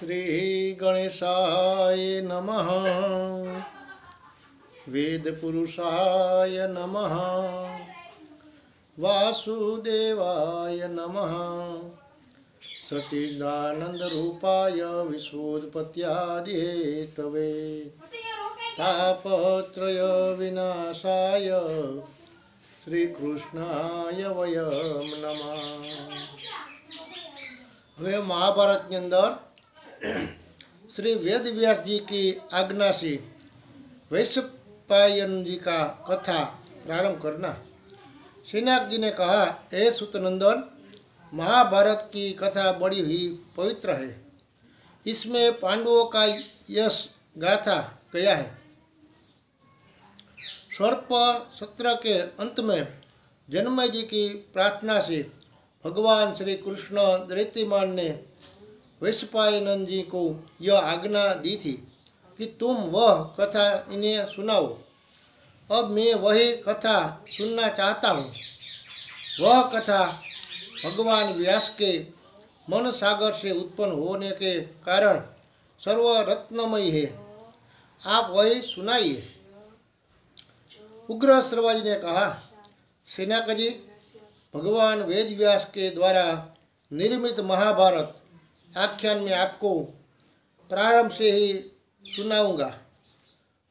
श्रीगणेशाय नमः वेदपुरुषाय नमः वासुदेवाय नमः सच्चिदानन्दरूपाय विश्वोत्पत्त्यादिहेतवे तापत्रयविनाशाय શ્રીકૃષ્ણાય વયમ નમઃ હવે महाभारत के अंदर श्री वेद व्यास जी की आज्ञा से वैशपायन जी का कथा प्रारंभ करना। श्रीनाथ जी ने कहा, हे सुतनंदन, महाभारत की कथा बड़ी ही पवित्र है। इसमें पांडवों का यश गाथा गया है। सर्प सत्र के अंत में जन्मय जी की प्रार्थना से भगवान श्री कृष्ण दैत्यमान ने वैशपायनंद जी को यह आज्ञा दी थी कि तुम वह कथा इन्हें सुनाओ। अब मैं वही कथा सुनना चाहता हूँ। वह कथा भगवान व्यास के मन सागर से उत्पन्न होने के कारण सर्वरत्नमयी है। आप वही सुनाइए। उग्र श्रवाजी ने कहा सेनाक जी भगवान वेद व्यास के द्वारा निर्मित महाभारत आख्यान में आपको प्रारंभ से ही सुनाऊँगा।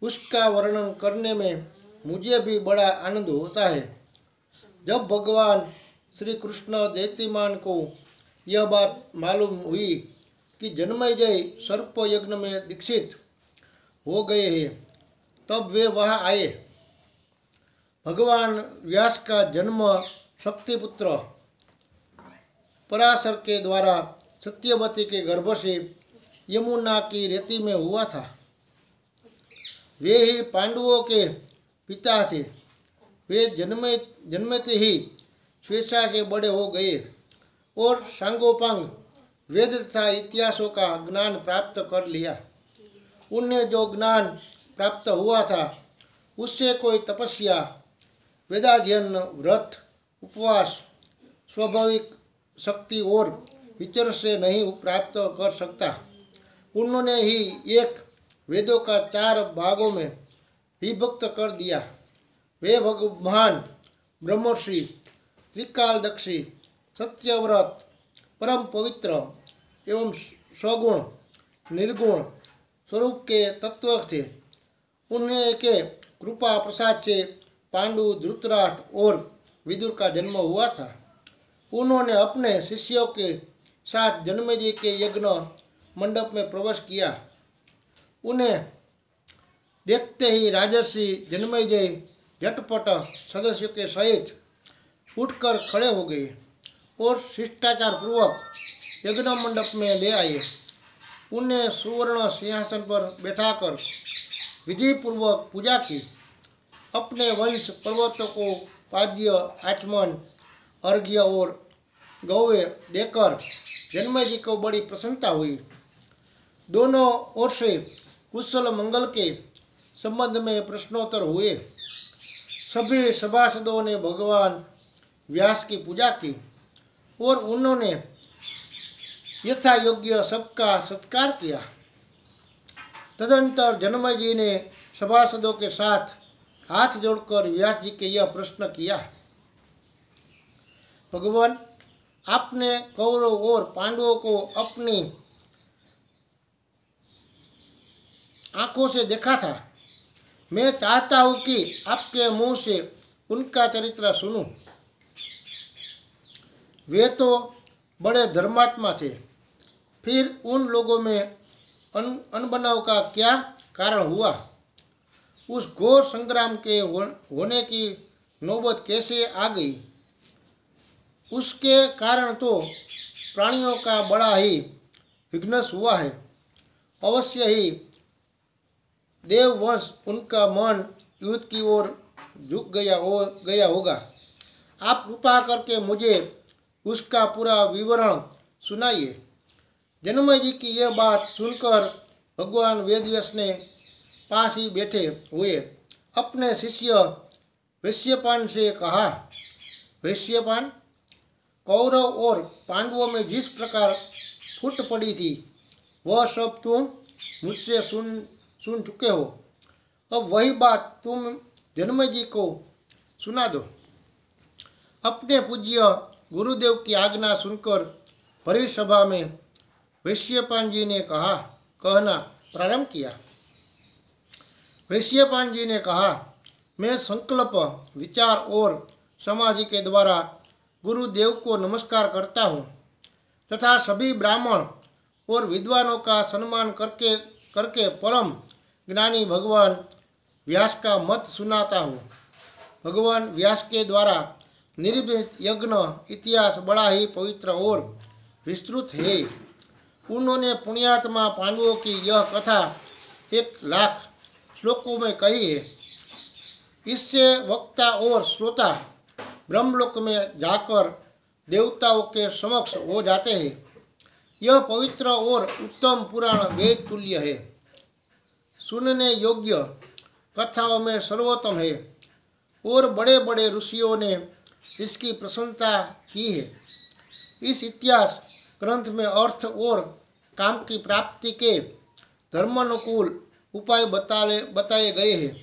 उसका वर्णन करने में मुझे भी बड़ा आनंद होता है। जब भगवान श्री कृष्ण दैत्यमान को यह बात मालूम हुई कि जन्मजय सर्प यज्ञ में दीक्षित हो गए हैं, तब वे वहाँ आए। भगवान व्यास का जन्म शक्तिपुत्र पराशर के द्वारा सत्यवती के गर्भ से यमुना की रेती में हुआ था। वे ही पांडवों के पिता थे। वे जन्मे, जन्मते ही स्वेच्छा से बड़े हो गए और सांगोपांग वेद तथा इतिहासों का ज्ञान प्राप्त कर लिया। उन्हें जो ज्ञान प्राप्त हुआ था, उससे कोई तपस्या, वेदाध्ययन, व्रत, उपवास, स्वाभाविक शक्ति और विचार से नहीं प्राप्त कर सकता। उन्होंने ही एक वेदों का चार भागों में विभक्त कर दिया। वे भगवान ब्रह्मर्षि, त्रिकालदक्षी, सत्यव्रत, परम पवित्र एवं स्वगुण निर्गुण स्वरूप के तत्व थे। उन्हें के कृपा प्रसाद से पांडु, धृतराष्ट्र और विदुर का जन्म हुआ था। उन्होंने अपने शिष्यों के साथ जन्मेजय के यज्ञ मंडप में प्रवेश किया। उन्हें देखते ही राजर्षि जन्मेजय झटपट सदस्यों के सहित उठकर खड़े हो गए और शिष्टाचार पूर्वक यज्ञ मंडप में ले आए। उन्हें सुवर्ण सिंहासन पर बैठाकर विधि पूर्वक पूजा की। अपने वंश पर्वतों को पाद्य आचमन, अर्घ्य और गौवे देकर जन्म जी को बड़ी प्रसन्नता हुई दोनों ओर से कुशल मंगल के संबंध में प्रश्नोत्तर हुए सभी सभासदों ने भगवान व्यास की पूजा की और उन्होंने यथा योग्य सबका सत्कार किया तदंतर जन्मय जी ने सभासदों के साथ हाथ जोड़कर व्यास जी के यह प्रश्न किया भगवान आपने कौरव और पांडवों को अपनी आँखों से देखा था। मैं चाहता हूँ कि आपके मुँह से उनका चरित्र सुनूं। वे तो बड़े धर्मात्मा थे। फिर उन लोगों में अन, अनबनाव का क्या कारण हुआ? उस घोर संग्राम के होने की नौबत कैसे आ गई? उसके कारण तो प्राणियों का बड़ा ही विघ्नस हुआ है। अवश्य ही देववंश उनका मन युद्ध की ओर झुक गया हो, गया होगा। आप कृपा करके मुझे उसका पूरा विवरण सुनाइए। जन्मय जी की यह बात सुनकर भगवान वेदव्यास ने पास ही बैठे हुए अपने शिष्य वैश्यपान से कहा, वैश्यपान कौरव और पांडवों में जिस प्रकार फूट पड़ी थी, वह सब तुम मुझसे सुन सुन चुके हो। अब वही बात तुम जन्म जी को सुना दो। अपने पूज्य गुरुदेव की आज्ञा सुनकर भरी सभा में वैश्यपान जी ने कहा, कहना प्रारंभ किया। वैश्यपान जी ने कहा, मैं संकल्प, विचार और समाधि के द्वारा गुरुदेव को नमस्कार करता हूँ। तथा सभी ब्राह्मण और विद्वानों का सम्मान करके करके परम ज्ञानी भगवान व्यास का मत सुनाता हूँ। भगवान व्यास के द्वारा निर्मित यज्ञ इतिहास बड़ा ही पवित्र और विस्तृत है। उन्होंने पुण्यात्मा पांडवों की यह कथा एक लाख श्लोकों में कही है। इससे वक्ता और श्रोता ब्रह्मलोक में जाकर देवताओं के समक्ष हो जाते हैं। यह पवित्र और उत्तम पुराण वेद तुल्य है। सुनने योग्य कथाओं में सर्वोत्तम है और बड़े बड़े ऋषियों ने इसकी प्रशंसा की है। इस इतिहास ग्रंथ में अर्थ और काम की प्राप्ति के धर्मानुकूल उपाय बताए बताए गए हैं।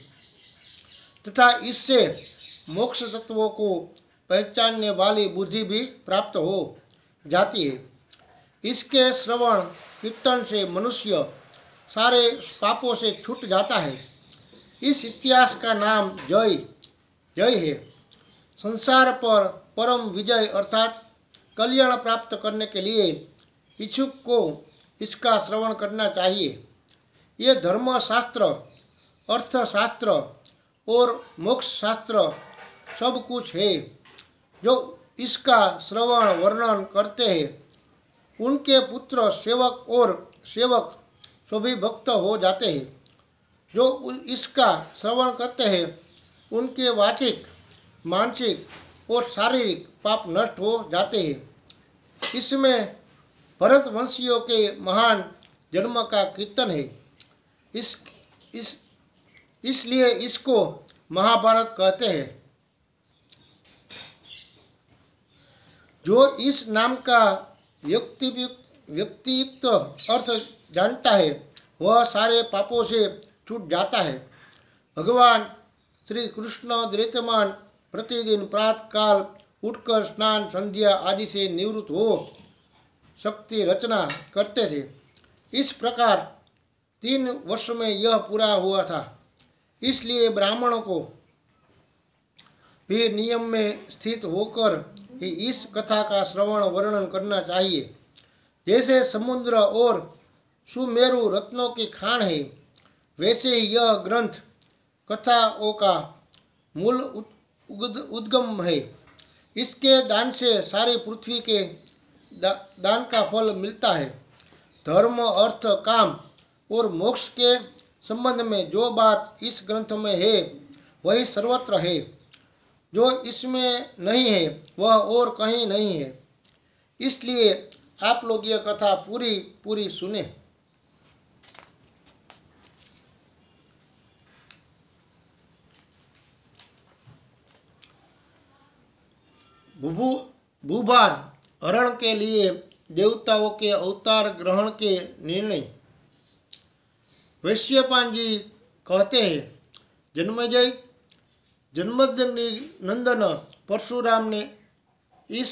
तथा इससे मोक्ष तत्वों को पहचानने वाली बुद्धि भी प्राप्त हो जाती है। इसके श्रवण, कीर्तन से मनुष्य सारे पापों से छूट जाता है। इस इतिहास का नाम जय जय है। संसार पर परम विजय अर्थात कल्याण प्राप्त करने के लिए इच्छुक को इसका श्रवण करना चाहिए। ये धर्मशास्त्र, अर्थशास्त्र और मोक्ष शास्त्र सब कुछ है। जो इसका श्रवण, वर्णन करते हैं, उनके पुत्र सेवक और सेवक सभी भक्त हो जाते हैं। जो इसका श्रवण करते हैं, उनके वाचिक, मानसिक और शारीरिक पाप नष्ट हो जाते हैं। इसमें भरत वंशियों के महान जन्म का कीर्तन है। इस इस, इसलिए इसको महाभारत कहते हैं। जो इस नाम का व्यक्ति व्यक्तियुक्त अर्थ जानता है, वह सारे पापों से छूट जाता है। भगवान श्री कृष्ण द्वैतमान प्रतिदिन प्रातः काल उठकर स्नान, संध्या आदि से निवृत्त हो शक्ति रचना करते थे। इस प्रकार तीन वर्ष में यह पूरा हुआ था। इसलिए ब्राह्मणों को भी नियम में स्थित होकर ही इस कथा का श्रवण वर्णन करना चाहिए। जैसे समुद्र और सुमेरु रत्नों की खान है वैसे ही यह ग्रंथ कथाओं का मूल उद्गम है। इसके दान से सारी पृथ्वी के दा, दान का फल मिलता है। धर्म अर्थ काम और मोक्ष के संबंध में जो बात इस ग्रंथ में है वही सर्वत्र है। जो इसमें नहीं है, वह और कहीं नहीं है। इसलिए आप लोग यह कथा पूरी पूरी सुने। भूभू भूभार हरण के लिए देवताओं के अवतार ग्रहण के निर्णय। वैश्यपान जी कहते हैं, जन्मजय जन्मदिन नंदन परशुराम ने इस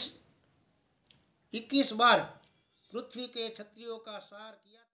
21 बार पृथ्वी के क्षत्रियों का सार किया।